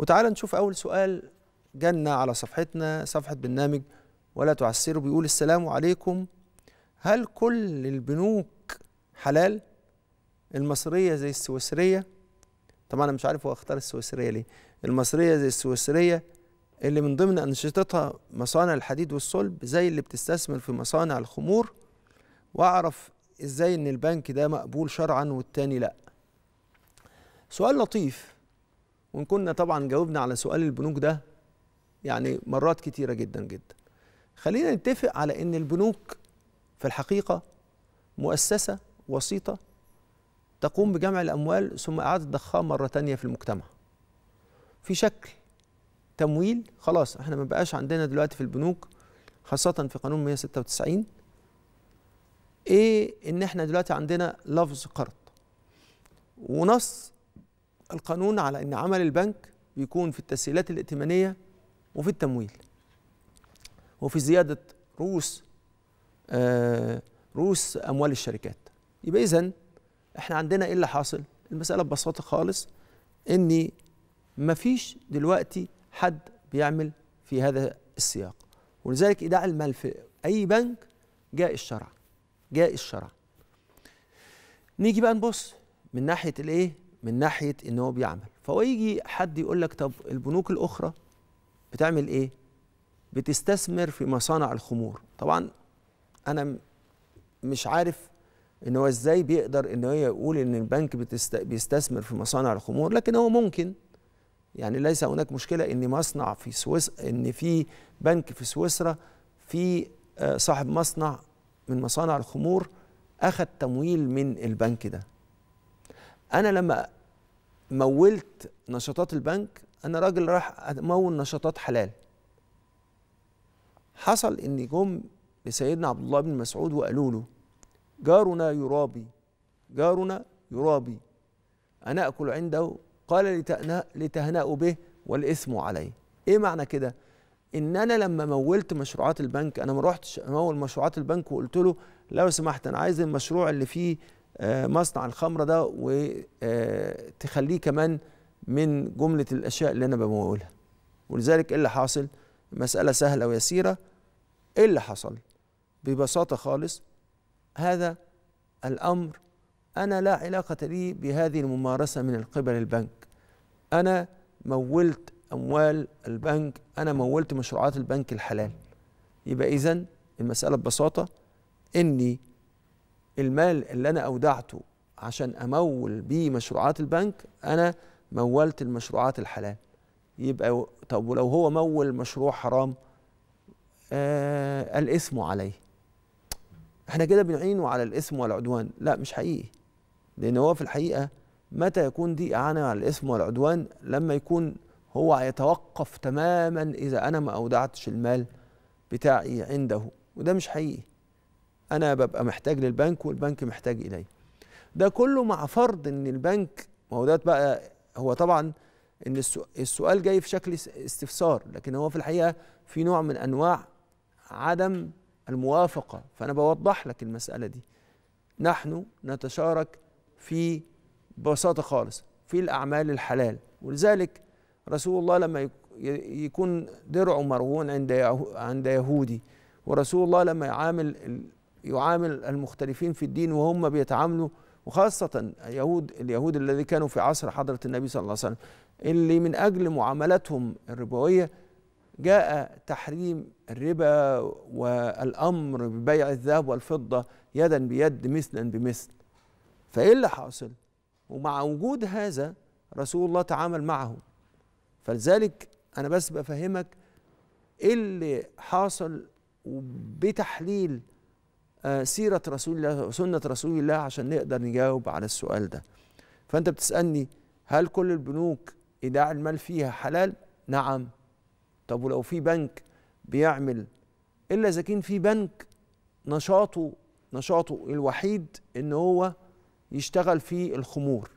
وتعالى نشوف أول سؤال جالنا على صفحتنا صفحة برنامج ولا تعسروا بيقول السلام عليكم. هل كل البنوك حلال؟ المصرية زي السويسرية؟ طبعا أنا مش عارف هو اختار السويسرية ليه. المصرية زي السويسرية اللي من ضمن أنشطتها مصانع الحديد والصلب زي اللي بتستثمر في مصانع الخمور. وأعرف إزاي إن البنك ده مقبول شرعا والتاني لأ. سؤال لطيف. وإن كنا طبعا جاوبنا على سؤال البنوك ده يعني مرات كتيرة جدا جدا. خلينا نتفق على إن البنوك في الحقيقة مؤسسة وسيطة تقوم بجمع الأموال ثم إعادة ضخها مرة تانية في المجتمع. في شكل تمويل خلاص إحنا ما بقاش عندنا دلوقتي في البنوك خاصة في قانون 196 إيه إن إحنا دلوقتي عندنا لفظ قرض. ونص القانون على إن عمل البنك بيكون في التسهيلات الائتمانية وفي التمويل وفي زيادة رؤوس آه رؤوس أموال الشركات. يبقى اذا إحنا عندنا إيه اللي حاصل؟ المسألة ببساطة خالص ان مفيش دلوقتي حد بيعمل في هذا السياق. ولذلك ايداع المال في أي بنك جاء الشرع جاء الشرع. نيجي بقى نبص من ناحية الإيه؟ من ناحية إن هو بيعمل. فهو يجي حد يقول لك طب البنوك الأخرى بتعمل إيه؟ بتستثمر في مصانع الخمور. طبعا أنا مش عارف إن هو إزاي بيقدر إن هو يقول إن البنك بتست... بيستثمر في مصانع الخمور لكن هو ممكن. يعني ليس هناك مشكلة إن مصنع في سويس إن في بنك في سويسرا في صاحب مصنع من مصانع الخمور أخذ تمويل من البنك ده. أنا لما مولت نشاطات البنك أنا راجل راح أمول نشاطات حلال. حصل إن جم لسيدنا عبد الله بن مسعود وقالوا له جارنا يرابي جارنا يرابي أنا أكل عنده؟ قال لتهنأوا به والإثم عليه. إيه معنى كده؟ إن أنا لما مولت مشروعات البنك أنا ما رحتش أمول مشروعات البنك وقلت له لو سمحت أنا عايز المشروع اللي فيه مصنع الخمرة ده وتخليه كمان من جملة الأشياء اللي أنا بمولها ولذلك إيه اللي حاصل؟ مسألة سهلة ويسيرة إيه اللي حصل؟ ببساطة خالص هذا الأمر أنا لا علاقة لي بهذه الممارسة من قبل البنك أنا مولت أموال البنك أنا مولت مشروعات البنك الحلال يبقى إذن المسألة ببساطة إني المال اللي أنا أودعته عشان أمول بيه مشروعات البنك أنا مولت المشروعات الحلال. يبقى طب ولو هو مول مشروع حرام آه الإثم عليه. إحنا كده بنعينه على الإثم والعدوان. لا مش حقيقي. لأن هو في الحقيقة متى يكون دي إعانة على الإثم والعدوان؟ لما يكون هو يتوقف تماما إذا أنا ما أودعتش المال بتاعي عنده. وده مش حقيقي. أنا ببقى محتاج للبنك والبنك محتاج إلي. ده كله مع فرض إن البنك ما هو ده بقى هو طبعا إن السؤال جاي في شكل استفسار لكن هو في الحقيقة في نوع من أنواع عدم الموافقة. فأنا بوضح لك المسألة دي. نحن نتشارك في ببساطة خالص في الأعمال الحلال. ولذلك رسول الله لما يكون درعه مرهون عند عند يهودي ورسول الله لما يعامل يعامل المختلفين في الدين وهم بيتعاملوا وخاصة يهود اليهود الذي كانوا في عصر حضرة النبي صلى الله عليه وسلم اللي من أجل معاملتهم الربوية جاء تحريم الربا والأمر ببيع الذهب والفضة يدا بيد مثلا بمثل. فإيه اللي حاصل؟ ومع وجود هذا رسول الله تعامل معه. فلذلك أنا بس بفهمك إيه اللي حاصل بتحليل سيرة رسول الله وسنة رسول الله عشان نقدر نجاوب على السؤال ده. فأنت بتسألني هل كل البنوك إيداع المال فيها حلال؟ نعم. طب ولو في بنك بيعمل إلا إذا كان في بنك نشاطه نشاطه الوحيد إن هو يشتغل في الخمور.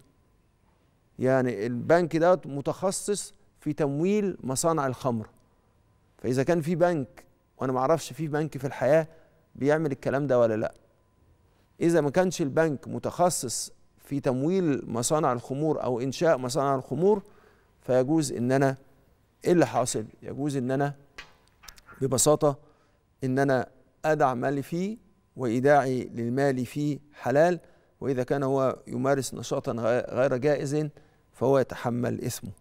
يعني البنك ده متخصص في تمويل مصانع الخمر. فإذا كان في بنك وأنا ما أعرفش في بنك في الحياة بيعمل الكلام ده ولا لا. إذا ما كانش البنك متخصص في تمويل مصانع الخمور أو إنشاء مصانع الخمور فيجوز إن أنا إيه اللي حاصل؟ يجوز إن أنا ببساطة إن أنا أدع مالي فيه وإيداعي للمال فيه حلال وإذا كان هو يمارس نشاطا غير جائز فهو يتحمل إثمه.